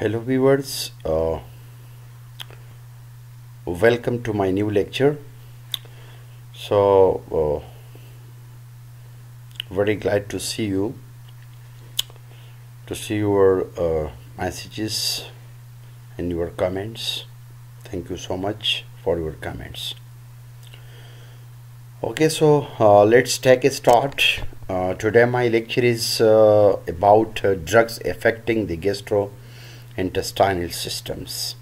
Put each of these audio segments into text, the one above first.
Hello viewers, uh, welcome to my new lecture. So, uh, very glad to see you, to see your uh, messages and your comments. Thank you so much for your comments. Okay, so uh, let's take a start. Uh, today my lecture is uh, about drugs affecting the gastro intestinal systems.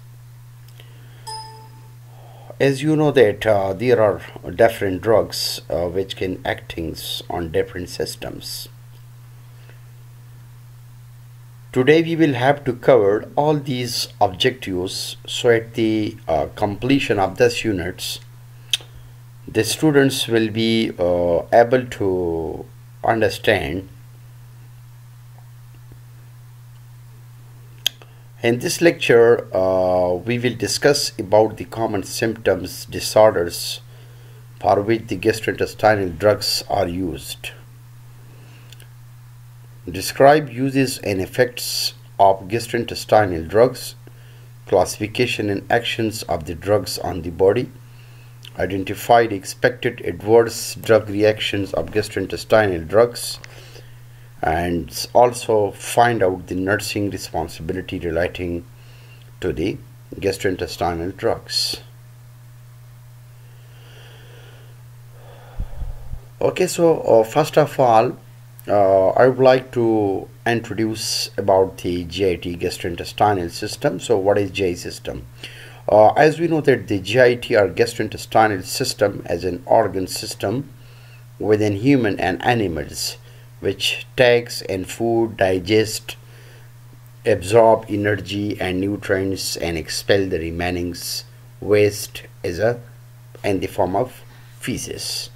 As you know that uh, there are different drugs uh, which can act things on different systems. Today we will have to cover all these objectives so at the uh, completion of this units the students will be uh, able to understand In this lecture, uh, we will discuss about the common symptoms disorders for which the gastrointestinal drugs are used. Describe uses and effects of gastrointestinal drugs, classification and actions of the drugs on the body, identify the expected adverse drug reactions of gastrointestinal drugs, and also find out the nursing responsibility relating to the gastrointestinal drugs. Okay, so uh, first of all, uh, I would like to introduce about the GIT gastrointestinal system. So what is GI system? Uh, as we know that the GIT or gastrointestinal system as an organ system within human and animals which takes in food, digest, absorb energy and nutrients and expel the remaining waste as a in the form of feces.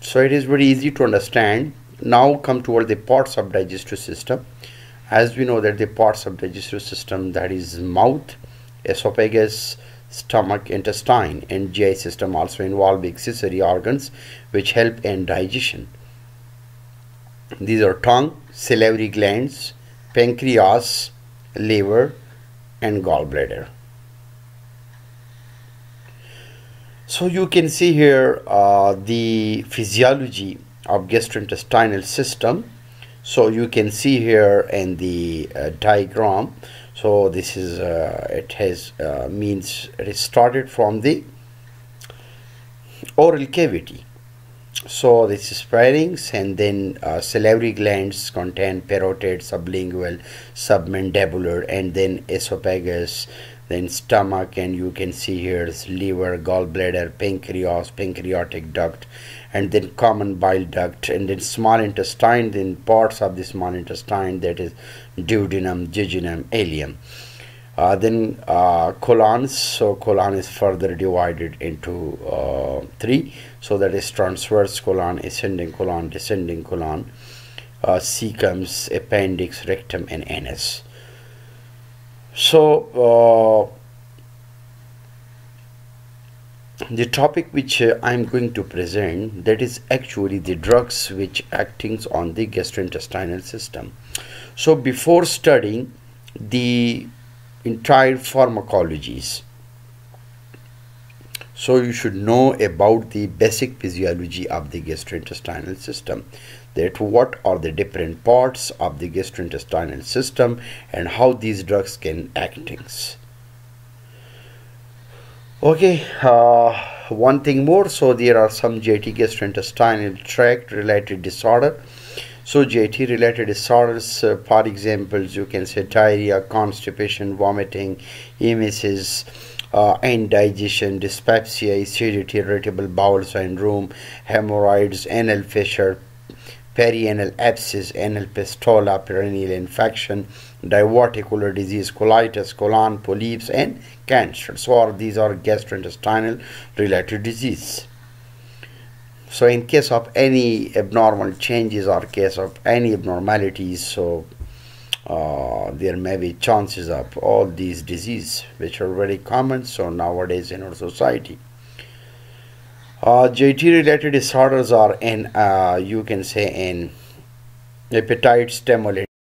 So it is very easy to understand. Now come toward the parts of digestive system. As we know that the parts of digestive system that is mouth, esophagus, stomach, intestine and GI system also involve accessory organs which help in digestion these are tongue, salivary glands, pancreas, liver, and gallbladder. So you can see here uh, the physiology of gastrointestinal system. So you can see here in the uh, diagram. So this is uh, it has uh, means it is started from the oral cavity so this is pharynx and then uh, salivary glands contain parotid sublingual submandibular and then esophagus then stomach and you can see here liver gallbladder pancreas pancreatic duct and then common bile duct and then small intestine then parts of the small intestine that is duodenum jejunum ileum uh, then uh, colons so colon is further divided into uh, three. So that is transverse colon ascending colon descending colon. Uh, cecums appendix rectum and anus. So uh, the topic which uh, I'm going to present that is actually the drugs which acting on the gastrointestinal system. So before studying the entire pharmacologies. So you should know about the basic physiology of the gastrointestinal system that what are the different parts of the gastrointestinal system and how these drugs can act things. Okay uh, one thing more. So there are some GIT gastrointestinal tract related disorder so GIT related disorders, uh, for examples, you can say diarrhea, constipation, vomiting, emesis, uh, indigestion, dyspepsia, acidity, irritable bowel syndrome, hemorrhoids, anal fissure, perianal abscess, anal fistula, perineal infection, diverticular disease, colitis, colon polyps, and cancer. So all these are gastrointestinal related disease so in case of any abnormal changes or case of any abnormalities so uh, there may be chances of all these diseases which are very common so nowadays in our society. Uh, GIT related disorders are in uh, you can say in appetite stimulating